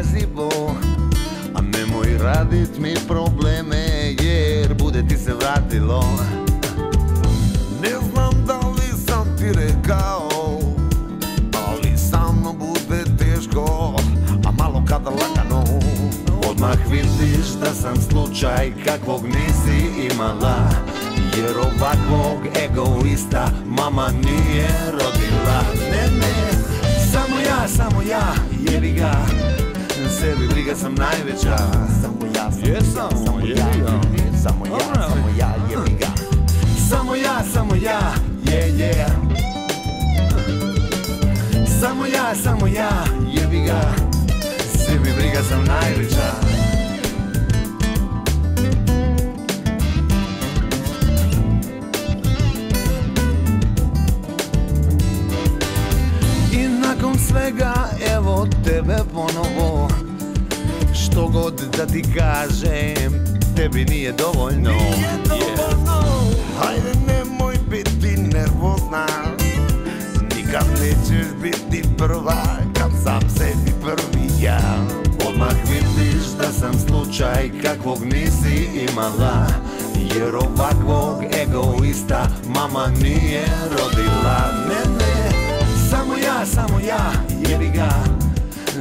jezivo A nemoj radit mi probleme jer bude ti se vratilo. Ne znam da li sam ti rekao Ali sa mnom bude teško A malo kada lagano. Odmah vidiš da sam slučaj kakvog nisi imala Jer ovakvog egoista mama nije rodila. Ne, ne, samo ja, samo ja, jebi ga. Sebi briga sam najveća. Samo ja, samo ja, samo ja, jebi ga. Samo ja, samo ja, jebi ga. Samo ja, samo ja, yeah, yeah Samo ja, samo ja, jebi ga. Sebi briga sam najveća svega evo tebe ponovo. Što god da ti kažem Tebi nije dovoljno. Yeah. Hajde nemoj biti nervozna. Nikad nećeš biti prva Kad sam sebi prvi ja. Odmah vidiš da sam slučaj Kakvog nisi imala. Jer ovakvog egoista Mama nije rodila. Ne, ne, samo ja, samo ja Jebi ga.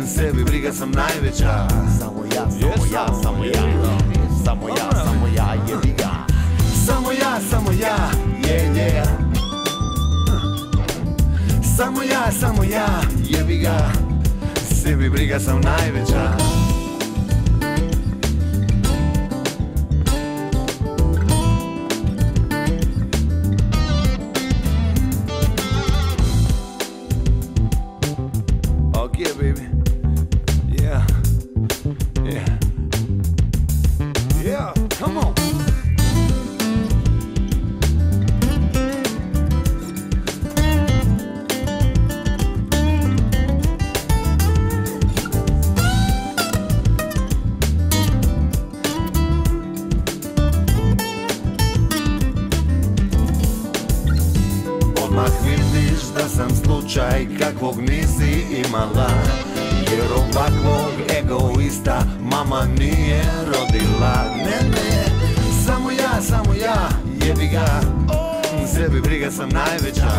Sebi briga sam najveća. Samo ja, samo ja, samo ja. Samo ja, samo ja, jebi ga. Samo ja, samo ja, yeah, yeah Samo ja, samo ja, jebi ga. Sebi briga sam najveća Okay, baby. Yeah. Yeah. Odmah vidiš da sam slučaj kakvog nisi imala. Jer ovakvog egoista mama nije rodila. Ne, ne, samo ja, samo ja, jebi ga. Sebi briga sam najveća